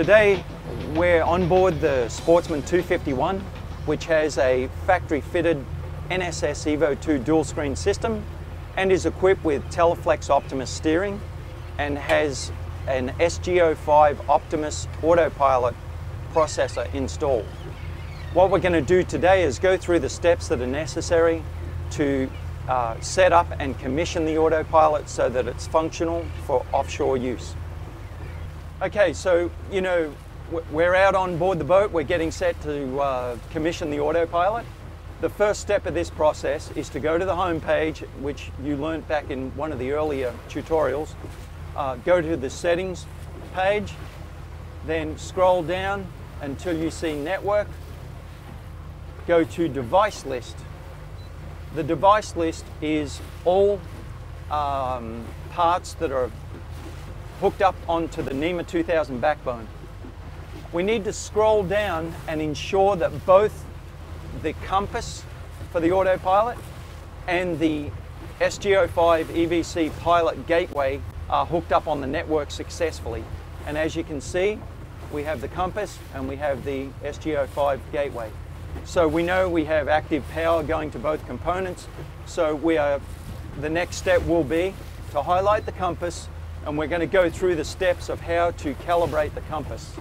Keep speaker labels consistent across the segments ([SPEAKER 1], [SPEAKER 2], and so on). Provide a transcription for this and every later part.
[SPEAKER 1] Today we're on board the Sportsman 251 which has a factory fitted NSS Evo 2 dual screen system and is equipped with Teleflex Optimus steering and has an SG05 Optimus autopilot processor installed. What we're going to do today is go through the steps that are necessary to uh, set up and commission the autopilot so that it's functional for offshore use. Okay, so you know, we're out on board the boat, we're getting set to uh, commission the autopilot. The first step of this process is to go to the home page, which you learned back in one of the earlier tutorials. Uh, go to the settings page, then scroll down until you see network. Go to device list. The device list is all um, parts that are hooked up onto the NMEA 2000 backbone. We need to scroll down and ensure that both the compass for the autopilot and the SG05 EVC pilot gateway are hooked up on the network successfully. And as you can see, we have the compass and we have the SG05 gateway. So we know we have active power going to both components. So we are, the next step will be to highlight the compass and we're going to go through the steps of how to calibrate the compass.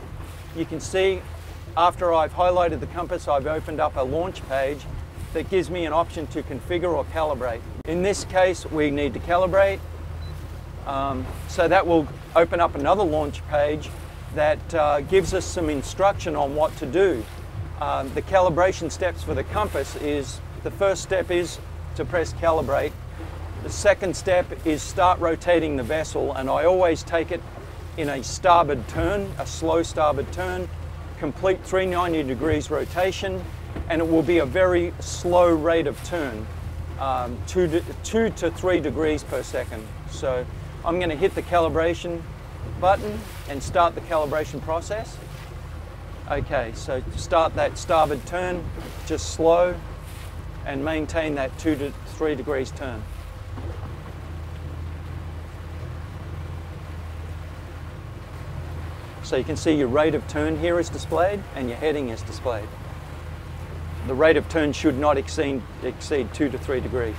[SPEAKER 1] You can see after I've highlighted the compass, I've opened up a launch page that gives me an option to configure or calibrate. In this case, we need to calibrate. Um, so that will open up another launch page that uh, gives us some instruction on what to do. Um, the calibration steps for the compass is, the first step is to press calibrate. The second step is start rotating the vessel and I always take it in a starboard turn, a slow starboard turn, complete 390 degrees rotation, and it will be a very slow rate of turn, um, two, to, two to three degrees per second. So I'm going to hit the calibration button and start the calibration process. Okay, so start that starboard turn, just slow, and maintain that two to three degrees turn. So you can see your rate of turn here is displayed and your heading is displayed. The rate of turn should not exceed, exceed two to three degrees.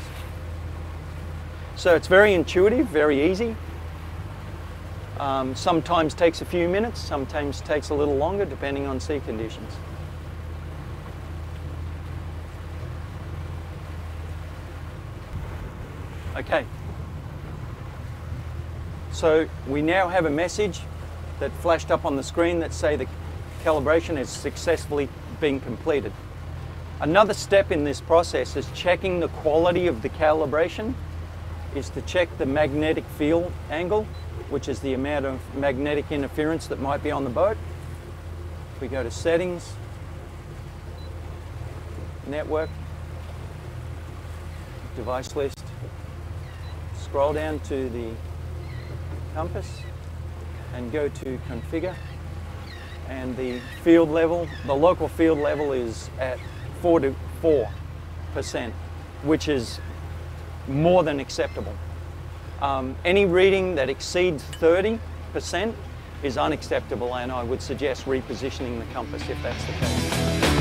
[SPEAKER 1] So it's very intuitive, very easy. Um, sometimes takes a few minutes, sometimes takes a little longer depending on sea conditions. Okay. So we now have a message that flashed up on the screen that say the calibration has successfully been completed. Another step in this process is checking the quality of the calibration is to check the magnetic field angle, which is the amount of magnetic interference that might be on the boat. We go to settings, network, device list, scroll down to the compass, and go to configure and the field level, the local field level is at 4 to 4%, which is more than acceptable. Um, any reading that exceeds 30% is unacceptable and I would suggest repositioning the compass if that's the case.